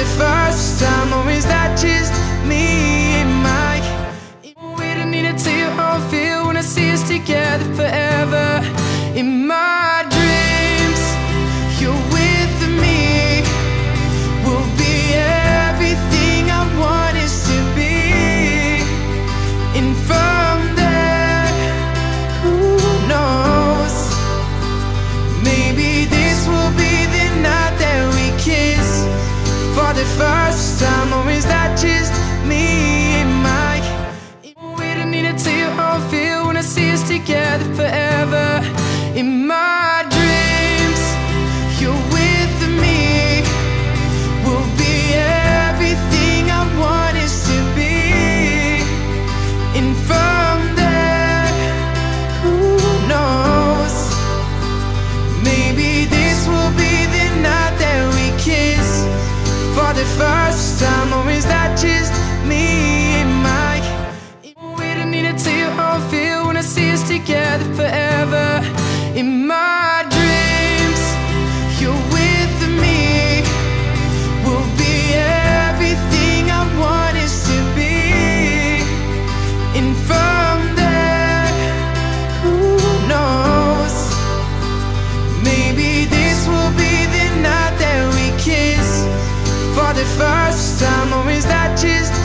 the first time. together forever. In my dreams you're with me. Will be everything I to be. And from there who knows? Maybe this will be the night that we kiss for the first time. the first time, or is that just